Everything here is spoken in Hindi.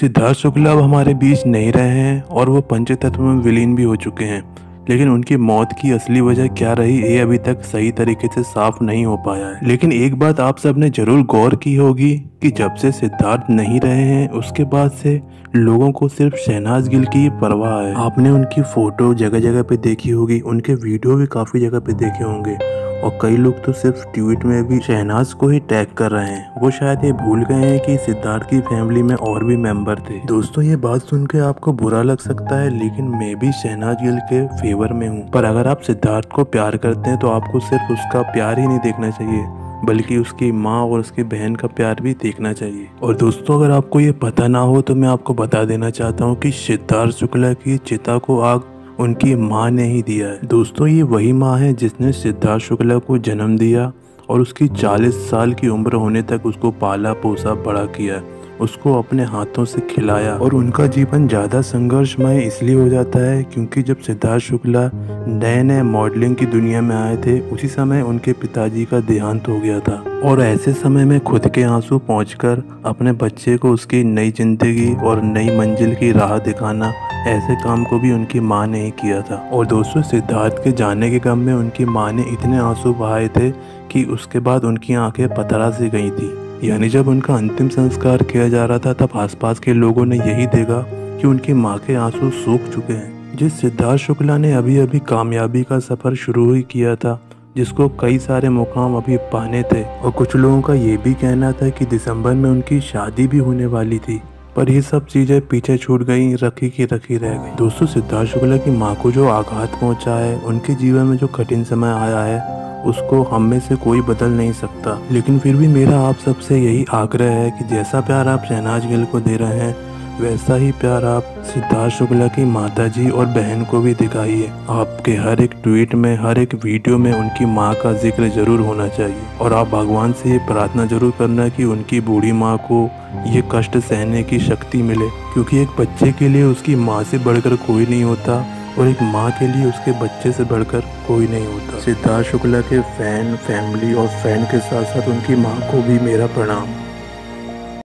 सिद्धार्थ शुक्ला अब हमारे बीच नहीं रहे हैं और वो पंचतत्व में विलीन भी हो चुके हैं। लेकिन उनकी मौत की असली वजह क्या रही, ये अभी तक सही तरीके से साफ़ नहीं हो पाया है। लेकिन एक बात आप सबने ज़रूर गौर की होगी कि जब से सिद्धार्थ नहीं रहे हैं, उसके बाद से लोगों को सिर्फ़ शहनाज गिल की परवाह है। आपने उनकी फ़ोटो जगह जगह पे देखी होगी, उनके वीडियो भी काफ़ी जगह पे देखे होंगे। और कई लोग तो सिर्फ़ ट्वीट में भी शहनाज को ही टैग कर रहे हैं। वो शायद ये भूल गए हैं कि सिद्धार्थ की फैमिली में और भी मेंबर थे। दोस्तों, ये बात सुन के आपको बुरा लग सकता है, लेकिन मैं भी शहनाज गिल के फेवर में हूँ। पर अगर आप सिद्धार्थ को प्यार करते हैं तो आपको सिर्फ़ उसका प्यार ही नहीं देखना चाहिए, बल्कि उसकी माँ और उसकी बहन का प्यार भी देखना चाहिए। और दोस्तों, अगर आपको ये पता ना हो तो मैं आपको बता देना चाहता हूँ कि सिद्धार्थ शुक्ला की चिता को आग उनकी माँ ने ही दिया है। दोस्तों, ये वही माँ है जिसने सिद्धार्थ शुक्ला को जन्म दिया और उसकी 40 साल की उम्र होने तक उसको पाला पोसा बड़ा किया, उसको अपने हाथों से खिलाया और उनका जीवन ज़्यादा संघर्षमय इसलिए हो जाता है क्योंकि जब सिद्धार्थ शुक्ला नए नए मॉडलिंग की दुनिया में आए थे, उसी समय उनके पिताजी का देहांत हो गया था। और ऐसे समय में खुद के आँसू पहुंचकर अपने बच्चे को उसकी नई ज़िंदगी और नई मंजिल की राह दिखाना ऐसे काम को भी उनकी माँ ने ही किया था। और दोस्तों, सिद्धार्थ के जाने के गम में उनकी माँ ने इतने आँसू बहाए थे कि उसके बाद उनकी आँखें पतरा सी गई थी। यानी जब उनका अंतिम संस्कार किया जा रहा था, तब आसपास के लोगों ने यही देखा कि उनकी माँ के आँसू सूख चुके हैं। जिस सिद्धार्थ शुक्ला ने अभी अभी कामयाबी का सफ़र शुरू ही किया था, जिसको कई सारे मुकाम अभी पाने थे, और कुछ लोगों का ये भी कहना था कि दिसंबर में उनकी शादी भी होने वाली थी। पर ये सब चीज़ें पीछे छूट गई, रखी की रखी रह गई। दोस्तों, सिद्धार्थ शुक्ला की माँ को जो आघात पहुँचा है, उनके जीवन में जो कठिन समय आया है, उसको हम में से कोई बदल नहीं सकता। लेकिन फिर भी मेरा आप सबसे यही आग्रह है कि जैसा प्यार आप शहनाज गिल को दे रहे हैं वैसा ही प्यार आप सिद्धार्थ शुक्ला की माता जी और बहन को भी दिखाइए। आपके हर एक ट्वीट में, हर एक वीडियो में उनकी माँ का ज़िक्र ज़रूर होना चाहिए। और आप भगवान से ये प्रार्थना ज़रूर करना कि उनकी बूढ़ी माँ को ये कष्ट सहने की शक्ति मिले। क्योंकि एक बच्चे के लिए उसकी माँ से बढ़कर कोई नहीं होता और एक माँ के लिए उसके बच्चे से बढ़कर कोई नहीं होता। सिद्धार्थ शुक्ला के फ़ैन फैमिली और फ़ैन के साथ साथ उनकी माँ को भी मेरा प्रणाम।